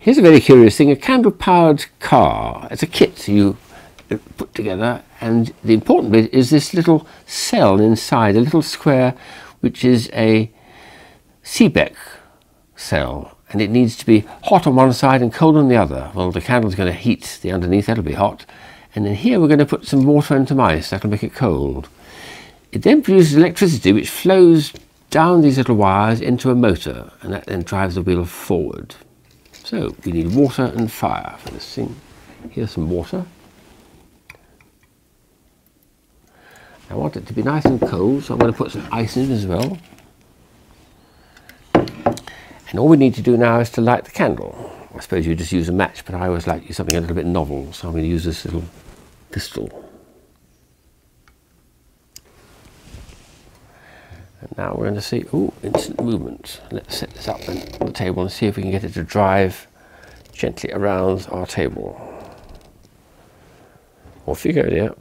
Here's a very curious thing, a candle-powered car. It's a kit you put together and the important bit is this little cell inside, a little square which is a Seebeck cell and it needs to be hot on one side and cold on the other. Well the candle's going to heat the underneath, that'll be hot and then here we're going to put some water some ice, that'll make it cold. It then produces electricity which flows down these little wires into a motor and that then drives the wheel forward. So we need water and fire for this thing. Here's some water. I want it to be nice and cold, so I'm going to put some ice in as well. And all we need to do now is to light the candle. I suppose you just use a match, but I always like to use something a little bit novel, so I'm going to use this little pistol. And now we're going to see, oh, instant movement. Let's set this up on the table and see if we can get it to drive gently around our table. Off you go, dear.